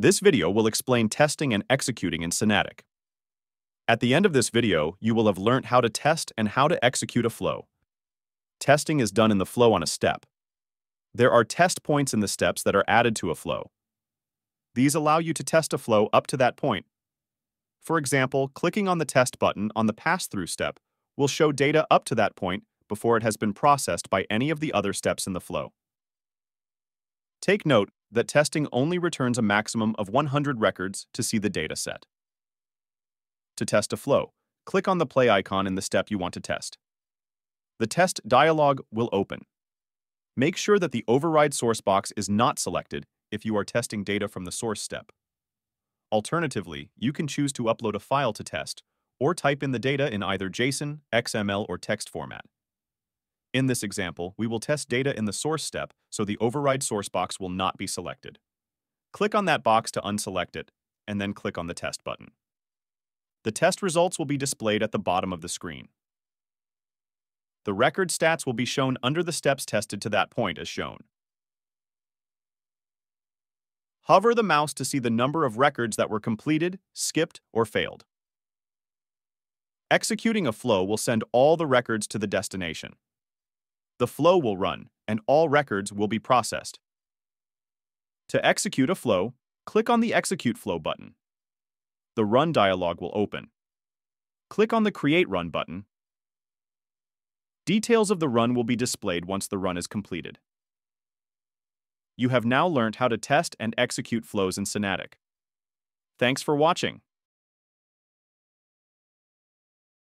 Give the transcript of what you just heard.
This video will explain testing and executing in Synatic. At the end of this video, you will have learnt how to test and how to execute a flow. Testing is done in the flow on a step. There are test points in the steps that are added to a flow. These allow you to test a flow up to that point. For example, clicking on the test button on the pass-through step will show data up to that point before it has been processed by any of the other steps in the flow. Take note that testing only returns a maximum of 100 records to see the data set. To test a flow, click on the play icon in the step you want to test. The test dialog will open. Make sure that the override source box is not selected if you are testing data from the source step. Alternatively, you can choose to upload a file to test or type in the data in either JSON, XML, or text format. In this example, we will test data in the source step, so the override source box will not be selected. Click on that box to unselect it, and then click on the test button. The test results will be displayed at the bottom of the screen. The record stats will be shown under the steps tested to that point as shown. Hover the mouse to see the number of records that were completed, skipped, or failed. Executing a flow will send all the records to the destination. The flow will run, and all records will be processed. To execute a flow, click on the Execute Flow button. The Run dialog will open. Click on the Create Run button Details of the run will be displayed once the run is completed. You have now learned how to test and execute flows in Synatic. Thanks for watching.